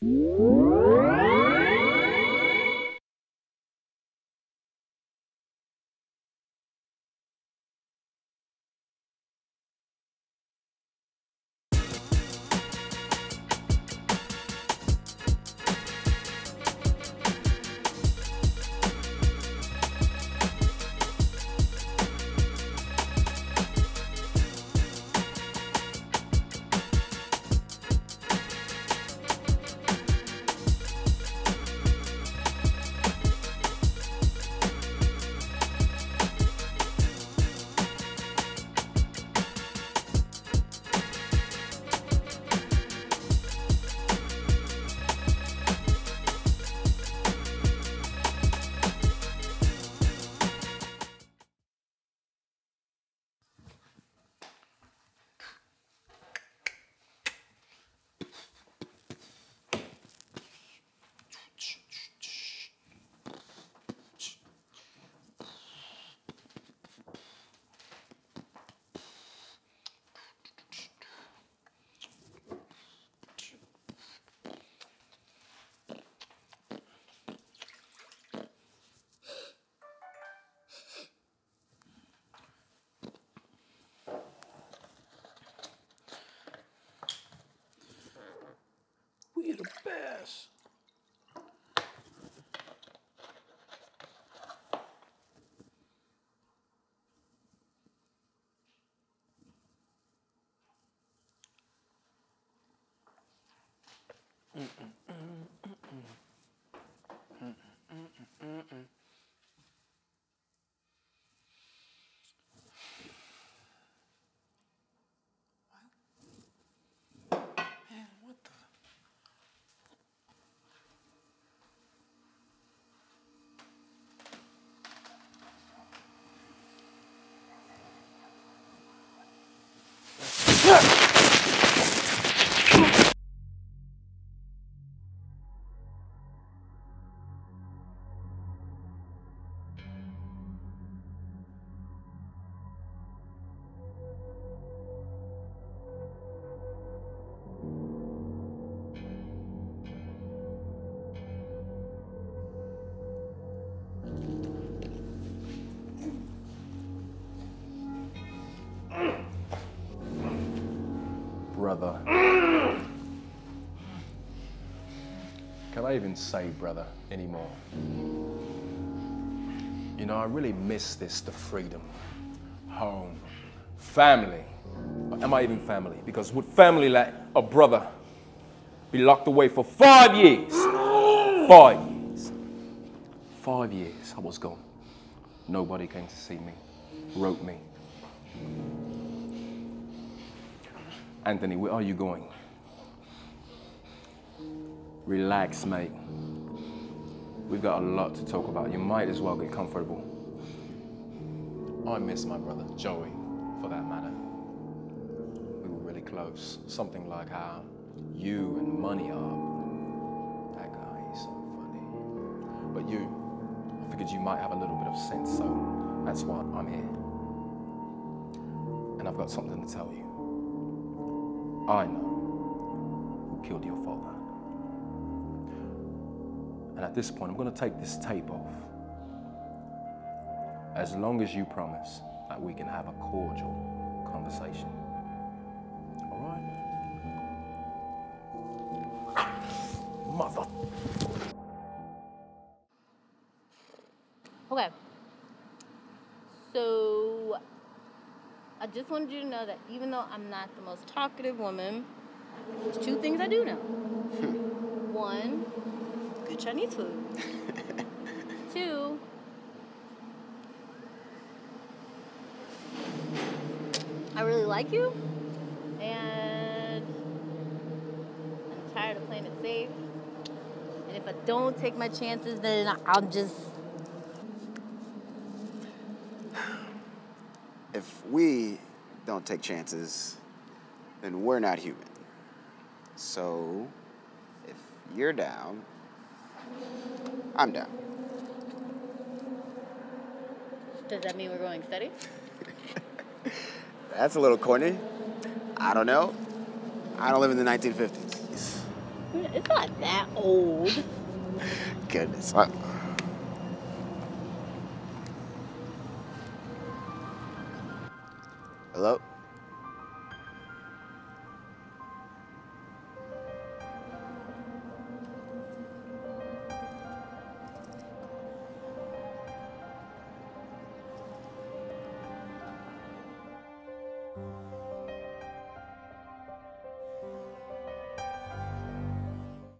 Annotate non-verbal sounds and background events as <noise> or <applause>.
We the best. Man, brother. Can I even say brother anymore? You know, I really miss this the freedom, home, family. Am I even family? Because would family like a brother be locked away for five years? Five years. Five years I was gone. Nobody came to see me, wrote me. Anthony, where are you going? Relax, mate. We've got a lot to talk about. You might as well get comfortable. I miss my brother, Joey, for that matter. We were really close. Something like how you and Money are. That guy, he's so funny. But you, I figured you might have a little bit of sense, so that's why I'm here. And I've got something to tell you. I know who killed your father. And at this point, I'm going to take this tape off. As long as you promise that we can have a cordial conversation. All right? Mother. Okay. So I just wanted you to know that even though I'm not the most talkative woman, there's two things I do know. Hmm. One, good Chinese food. <laughs> Two, I really like you, and I'm tired of playing it safe. And if I don't take my chances, then I'm just If we don't take chances, then we're not human. So, if you're down, I'm down. Does that mean we're going steady? <laughs> That's a little corny. I don't know. I don't live in the 1950s. It's not that old. <laughs> Goodness. I- Hello?